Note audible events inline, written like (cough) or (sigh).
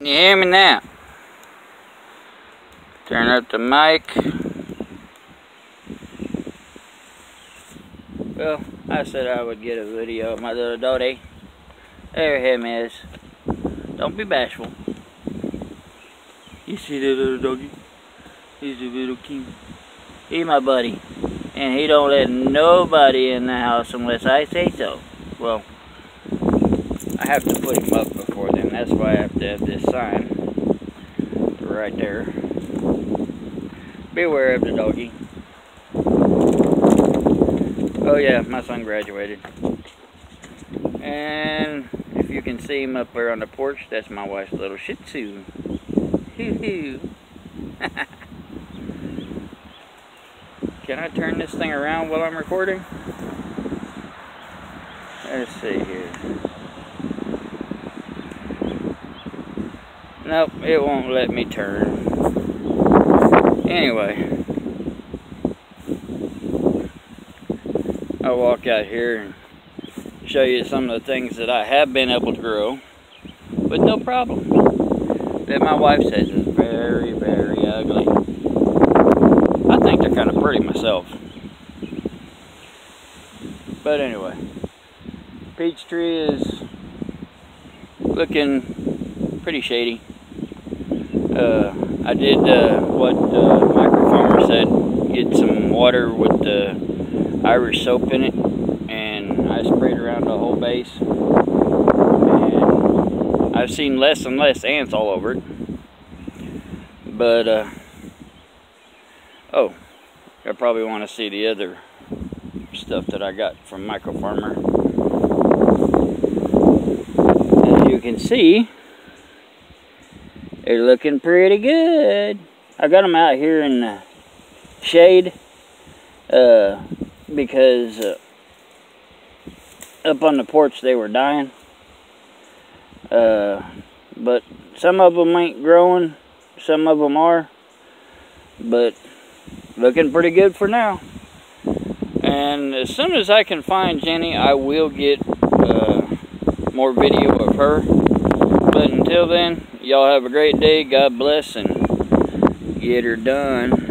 Can you hear me now? Turn up the mic. Well, I said I would get a video of my little dotty. There him is. Don't be bashful. You see the little doggy? He's a little king. He my buddy. And he don't let nobody in the house unless I say so. Well, I have to put him up before then. That's why I have to have this sign right there. Beware of the doggy. Oh yeah, my son graduated. And if you can see him up there on the porch, that's my wife's little Shih Tzu. Hoo (laughs) hoo. can I turn this thing around while I'm recording? Let's see here. Nope, it won't let me turn. Anyway. I'll walk out here and show you some of the things that I have been able to grow with no problem. That my wife says is very, very ugly. I think they're kind of pretty myself. But anyway, peach tree is looking pretty shady. Uh, I did uh, what uh, Micro Farmer said, get some water with the Irish soap in it, and I sprayed around the whole base. And I've seen less and less ants all over it. But, uh, oh, I probably want to see the other stuff that I got from Micro Farmer. As you can see, they're looking pretty good. I got them out here in the shade uh, because uh, up on the porch they were dying. Uh, but some of them ain't growing, some of them are. But looking pretty good for now. And as soon as I can find Jenny, I will get uh, more video of her. But until then, y'all have a great day. God bless and get her done.